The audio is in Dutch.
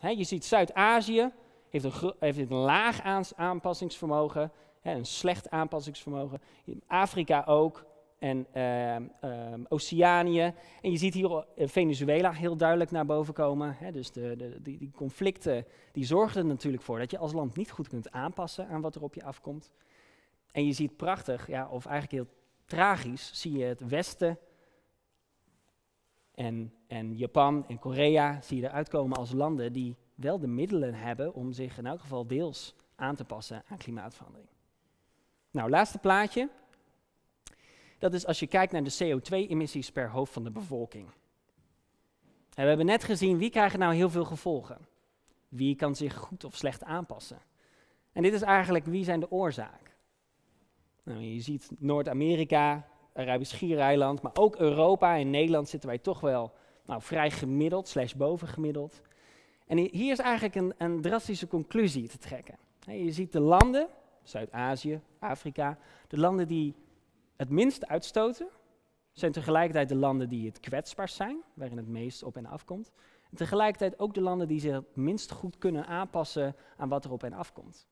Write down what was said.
Je ziet Zuid-Azië heeft een, heeft een laag aanpassingsvermogen, een slecht aanpassingsvermogen. Afrika ook en ehm, ehm, Oceanië. En je ziet hier eh, Venezuela heel duidelijk naar boven komen. Dus de, de, die, die conflicten die zorgen er natuurlijk voor dat je als land niet goed kunt aanpassen aan wat er op je afkomt. En je ziet prachtig, ja, of eigenlijk heel tragisch, zie je het Westen en, en Japan en Korea zie je eruit komen als landen die wel de middelen hebben om zich in elk geval deels aan te passen aan klimaatverandering. Nou, laatste plaatje. Dat is als je kijkt naar de CO2-emissies per hoofd van de bevolking. En we hebben net gezien wie krijgen nou heel veel gevolgen. Wie kan zich goed of slecht aanpassen. En dit is eigenlijk wie zijn de oorzaak. Nou, je ziet Noord-Amerika, Arabisch Schiereiland, maar ook Europa en Nederland zitten wij toch wel nou, vrij gemiddeld, slash bovengemiddeld. En hi- hier is eigenlijk een, een drastische conclusie te trekken. Je ziet de landen, Zuid-Azië, Afrika, de landen die het minst uitstoten, zijn tegelijkertijd de landen die het kwetsbaarst zijn, waarin het meest op en afkomt. En tegelijkertijd ook de landen die zich het minst goed kunnen aanpassen aan wat er op en afkomt.